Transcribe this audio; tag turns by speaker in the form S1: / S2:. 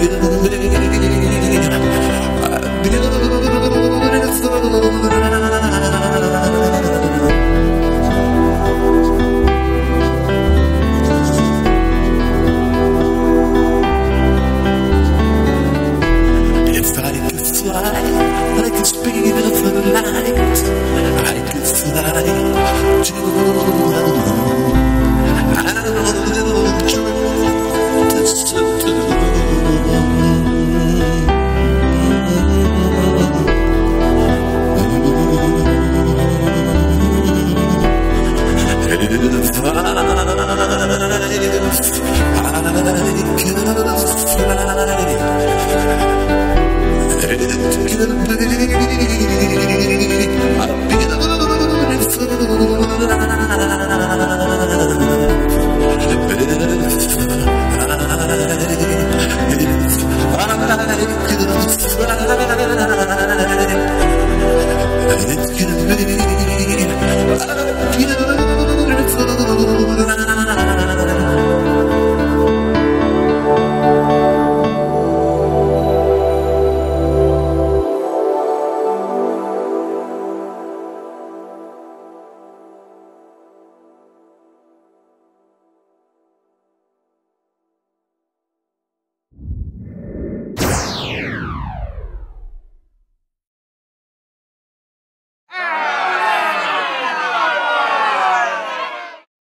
S1: beautiful